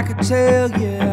I could tell you.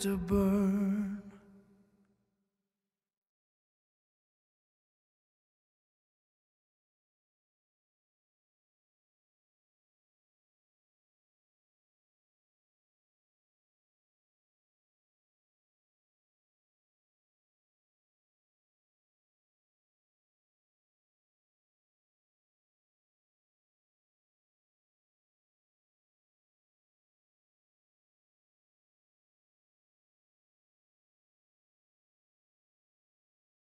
To a bird.